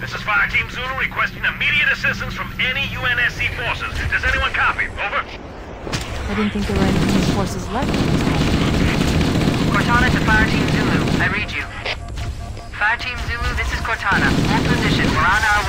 This is Fire Team Zulu requesting immediate assistance from any UNSC forces. Does anyone copy? Over. I didn't think there were any police forces left. Cortana to Fire Team Zulu. I read you. Fire Team Zulu, this is Cortana. Full position. We're on our